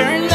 Turn